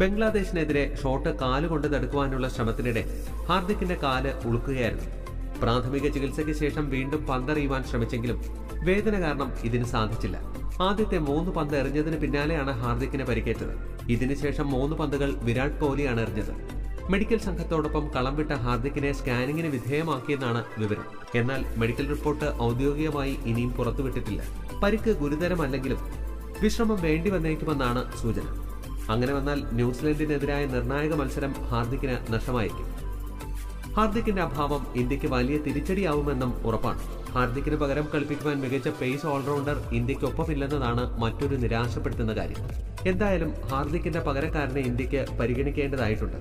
ബംഗ്ലാദേശിനെതിരെ shot കാലുകൊണ്ട് തടുക്കുവാനുള്ള ശ്രമത്തിനിടെ ഹാർദിക്കിന്റെ കാൽ ഉളുക്കുകയായിരുന്നു. പ്രാഥമിക ചികിത്സയ്ക്ക് ശേഷം വീണ്ടും പന്തെറിയുവാൻ ശ്രമിച്ചെങ്കിലും വേദന കാരണം ഇതിന് സാധിച്ചില്ല. ആദ്യത്തെ മൂന്ന് പന്ത് എറിഞ്ഞതിന് പിന്നാലെയാണ് ഹാർദിക്കിന് പരിക്കേറ്റത്. ഇതിനുശേഷം മൂന്ന് പന്തുകൾ വിരാട് കോഹ്ലിയാണ് എറിഞ്ഞത്. മെഡിക്കൽ സംഘത്തോടൊപ്പം കളം വിട്ട ഹാർദിക്കിനെ സ്കാനിങ്ങിന് വിധേയമാക്കിയെന്നാണ് വിവരം. എന്നാൽ മെഡിക്കൽ റിപ്പോർട്ട് ഔദ്യോഗികമായി ഇനിയും പുറത്തുവിട്ടിട്ടില്ല. പരിക്ക് ഗുരുതരമല്ലെങ്കിലും വിശ്രമം വേണ്ടി വന്നേക്കുമെന്നാണ് സൂചന. അങ്ങനെ വന്നാൽ ന്യൂസിലൻഡിനെതിരായ നിർണായക മത്സരം ഹാർദിക്കിന് നഷ്ടമായിരിക്കും. ഹാർദിക്കിന്റെ അഭാവം ഇന്ത്യയ്ക്ക് വലിയ തിരിച്ചടിയാവുമെന്നും ഉറപ്പാണ്. ഹാർദിക്കിന് പകരം കളിപ്പിക്കുവാൻ മികച്ച പേസ് ഓൾറൗണ്ടർ ഇന്ത്യക്കൊപ്പമില്ലെന്നതാണ് മറ്റൊരു നിരാശപ്പെടുത്തുന്ന കാര്യം. എന്തായാലും ഹാർദിക്കിന്റെ പകരക്കാരനെ ഇന്ത്യയ്ക്ക് പരിഗണിക്കേണ്ടതായിട്ടുണ്ട്.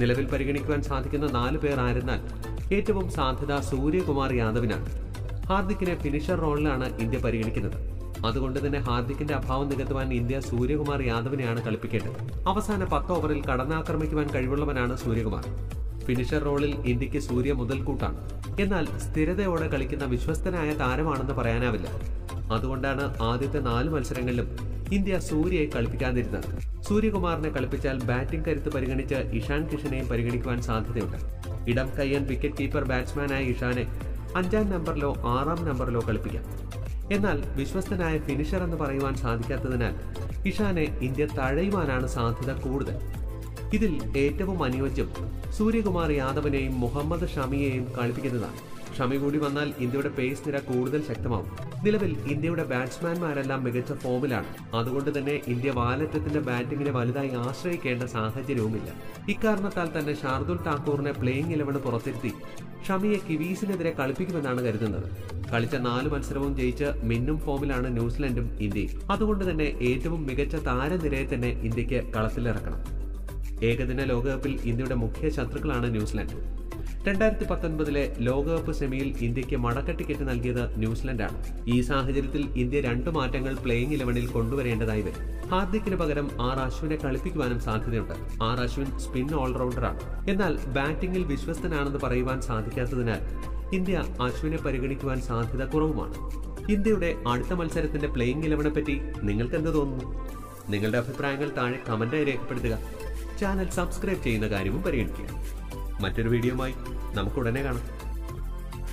നിലവിൽ പരിഗണിക്കുവാൻ സാധിക്കുന്ന നാല് പേർ ആയിരുന്നാൽ ഏറ്റവും സാധ്യത സൂര്യകുമാർ യാദവിനാണ്. ഹാർദിക്കിനെ ഫിനിഷർ റോളിലാണ് ഇന്ത്യ പരിഗണിക്കുന്നത്. അതുകൊണ്ട് തന്നെ ഹാർദിക്കിന്റെ അഭാവം നികത്തുവാൻ ഇന്ത്യ സൂര്യകുമാർ യാദവിനെയാണ് കളിപ്പിക്കേണ്ടത്. അവസാന പത്ത് ഓവറിൽ കടന്നാക്രമിക്കുവാൻ കഴിവുള്ളവനാണ് സൂര്യകുമാർ. ഫിനിഷർ റോളിൽ ഇന്ത്യയ്ക്ക് സൂര്യ മുതൽക്കൂട്ടാണ്. എന്നാൽ സ്ഥിരതയോടെ കളിക്കുന്ന വിശ്വസ്തനായ താരമാണെന്ന് പറയാനാവില്ല. അതുകൊണ്ടാണ് ആദ്യത്തെ നാല് മത്സരങ്ങളിലും ഇന്ത്യ സൂര്യയെ കളിപ്പിക്കാതിരുന്നത്. സൂര്യകുമാറിനെ കളിപ്പിച്ചാൽ ബാറ്റിംഗ് കരുത്ത് പരിഗണിച്ച് ഇഷാൻ കിഷനെയും പരിഗണിക്കുവാൻ സാധ്യതയുണ്ട്. ഇടം കയ്യൻ വിക്കറ്റ് കീപ്പർ ബാറ്റ്സ്മാനായ ഇഷാനെ അഞ്ചാം നമ്പറിലോ ആറാം നമ്പറിലോ കളിപ്പിക്കാം. എന്നാൽ വിശ്വസ്തനായ ഫിനിഷർ എന്ന് പറയുവാൻ സാധിക്കാത്തതിനാൽ ഇഷാനെ ഇന്ത്യ തഴയുവാനാണ് സാധ്യത കൂടുതൽ. ഇതിൽ ഏറ്റവും അനുയോജ്യം സൂര്യകുമാർ യാദവിനെയും മുഹമ്മദ് ഷമിയെയും കളിപ്പിക്കുന്നതാണ്. ഷമി കൂടി വന്നാൽ ഇന്ത്യയുടെ പേസ് നിര കൂടുതൽ ശക്തമാവും. നിലവിൽ ഇന്ത്യയുടെ ബാറ്റ്സ്മാൻമാരെല്ലാം മികച്ച ഫോമിലാണ് അതുകൊണ്ട് തന്നെ ഇന്ത്യ വാലറ്റത്തിന്റെ ബാറ്റിംഗിനെ വലുതായി ആശ്രയിക്കേണ്ട സാഹചര്യവുമില്ല. ഇക്കാരണത്താൽ തന്നെ ഷാർദുൽ ഠാക്കൂറിനെ പ്ലേയിങ് ഇലവന് പുറത്തിരുത്തി ഷമിയെ കിവീസിനെതിരെ കളിപ്പിക്കുമെന്നാണ് കരുതുന്നത്. കളിച്ച നാല് മത്സരവും ജയിച്ച് മിന്നും ഫോമിലാണ് ന്യൂസിലൻഡും ഇന്ത്യയും. അതുകൊണ്ട് തന്നെ ഏറ്റവും മികച്ച താരനിരയെ തന്നെ ഇന്ത്യയ്ക്ക് കളത്തിലിറക്കണം. ഏകദിന ലോകകപ്പിൽ ഇന്ത്യയുടെ മുഖ്യ ശത്രുക്കളാണ് ന്യൂസിലൻഡ്. രണ്ടായിരത്തി പത്തൊൻപതിലെ ലോകകപ്പ് സെമിയിൽ ഇന്ത്യയ്ക്ക് മടക്ക ടിക്കറ്റ് നൽകിയത് ന്യൂസിലൻഡാണ്. ഈ സാഹചര്യത്തിൽ ഇന്ത്യ രണ്ട് മാറ്റങ്ങൾ പ്ലേയിങ് ഇലവനിൽ കൊണ്ടുവരേണ്ടതായി വരും. ഹാർദിക്കിന് പകരം ആർ അശ്വിനെ കളിപ്പിക്കുവാനും സാധ്യതയുണ്ട്. ആർ അശ്വിൻ സ്പിൻ ഓൾറൗണ്ടറാണ് എന്നാൽ ബാറ്റിംഗിൽ വിശ്വസ്തനാണെന്ന് പറയുവാൻ സാധിക്കാത്തതിനാൽ ഇന്ത്യ അശ്വിനെ പരിഗണിക്കുവാൻ സാധ്യത കുറവുമാണ്. ഇന്ത്യയുടെ അടുത്ത മത്സരത്തിന്റെ പ്ലേയിങ് ഇലവനെ പറ്റി നിങ്ങൾക്ക് എന്ത് തോന്നുന്നു? നിങ്ങളുടെ അഭിപ്രായങ്ങൾ താഴെ കമന്റായി രേഖപ്പെടുത്തുക. ചാനൽ സബ്സ്ക്രൈബ് ചെയ്യുന്ന കാര്യവും പരിഗണിക്കുക. മറ്റൊരു വീഡിയോയുമായി നമുക്ക് ഉടനെ കാണാം.